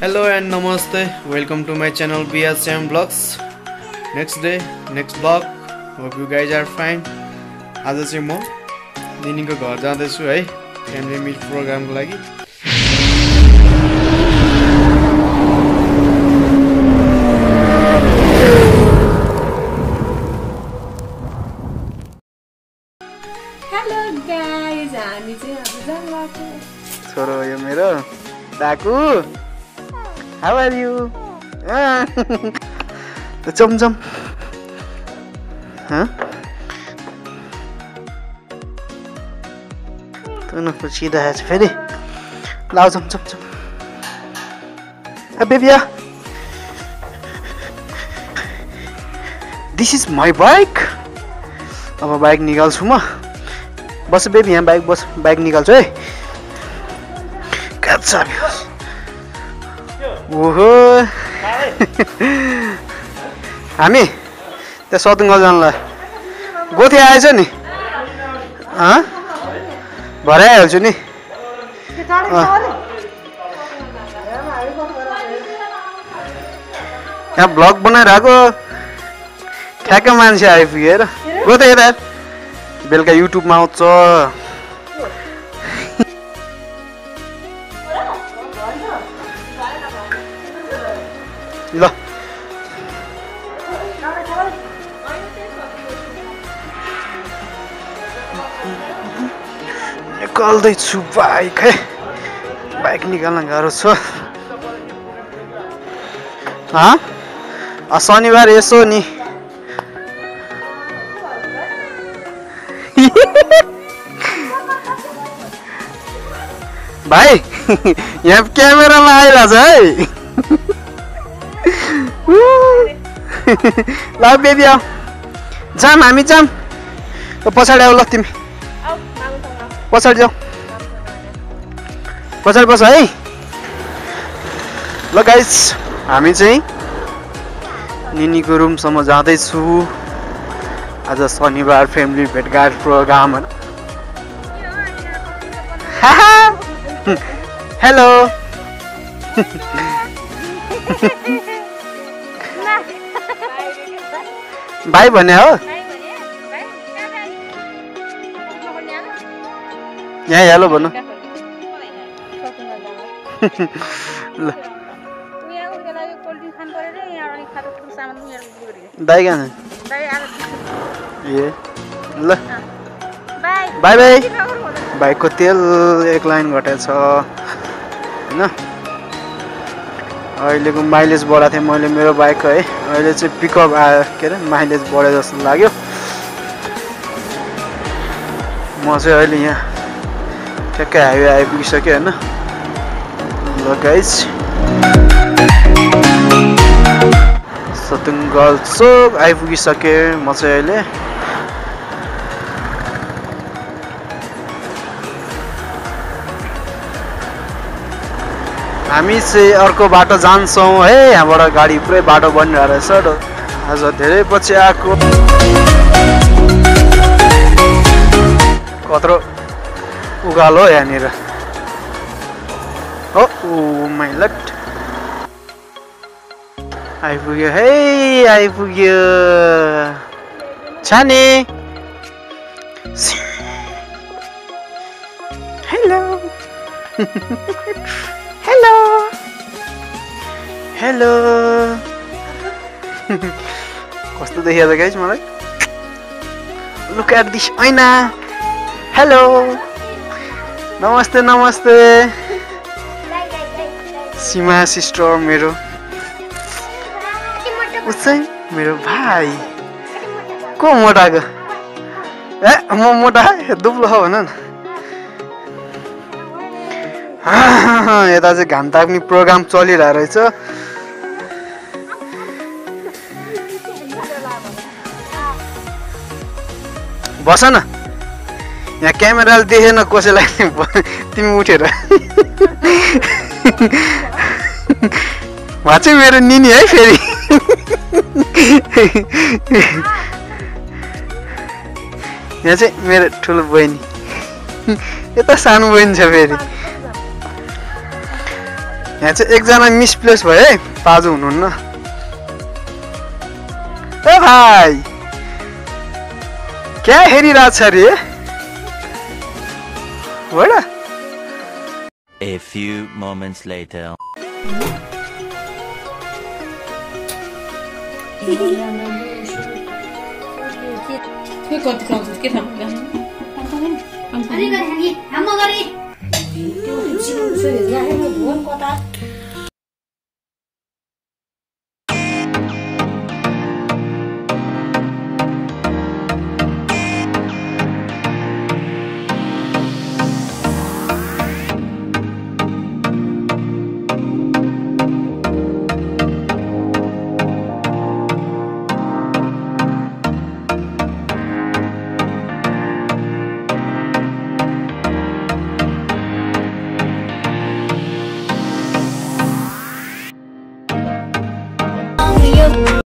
Hello and नमस्ते welcome to my channel BSM vlogs next day next vlog hope you guys are fine आज चाहिँ म दिनीको घर जाँदैछु है फ्यामिली मिट प्रोग्रामको लागि। छोरो यो मेरो। डाकु हाउ आर यु चमचम तँ खुसिरहेको छ फेरि लाउ चमचम चम बेबिया दिस इज माई बाइक अब बाइक निकाल्छु म। बस बेबी यहाँ बाइक बस बाइक निकाल्छु है। कहाँ ओहो। हामी त्यहाँ सतुङ्गल जानलाई गोथे आएछ नि। भरे आइहाल्छु नि। यहाँ भ्लग बनाइरहेको ठ्याक्क मान्छे आइपुग्यो हेर। गोथे यता बेलुका युट्युबमा आउँछ। ल। निकाल्दैछु बाइक है। बाइक निकाल्न गाह्रो छ। शनिबार यसो नि। भाइ यहाँ क्यामेरामा आइरहेछ है। ल बेबी आऊ जाम हामी जाम पछाडि आऊ ल तिमी पछाडि जाऊ पछाडि बस है ल गाइस हामी चाहिँ निनीको रुमसम्म जाँदैछु आज शनिबार फ्यामिली भेटघाट प्रोग्राम हेलो भाइ भने हो? यहाँ हेलो भन्नु। ल। दाइ कहाँ ए ल। बाई। बाई बाइकको तेल एक लाइन घटाएछ होइन? अहिलेको माइलेज बढाएको थिएँ मैले मेरो बाइकको है अहिले चाहिँ पिकअप आयो के अरे माइलेज बढे जस्तो लाग्यो। म चाहिँ अहिले यहाँ ठ्याक्कै हाइवे आइपुगिसकेँ होइन। ल गाइज सतुङ्गल चोक आइपुगिसकेँ म चाहिँ अहिले। हामी चाहिँ अर्को बाटो जान्छौँ। है यहाँबाट गाडी पुरै बाटो बनिरहेको रहेछ आज धेरै पछि आएको। कत्रो उकालो यहाँनिर। हो माइ लट। आइपुग्यो है आइपुग्यो। छाने। हेलो हेलो हेलो कस्तो देखिएको छ गाइज मलाई? लुक एट दिस ऐना हेलो नमस्ते नमस्ते। सीमा सिस्टर मेरो उसै मेरो भाइ। को मोटाको ए म मोटा दुब्लो हो भन न यता चाहिँ घाम ताक्ने प्रोग्राम चलिरहेको रहेछ बस न यहाँ क्यामेराले देखेन कसैलाई तिमी उठेर उहाँ चाहिँ मेरो निनी है फेरि यहाँ चाहिँ मेरो ठुलो बहिनी यता सानो बहिनी छ फेरि यहाँ चाहिँ एकजना मिसप्लेस भयो है पाजु हुनुहुन्न ए भाइ क्या हेरिरहेछ अरे हो र A few moments later. you.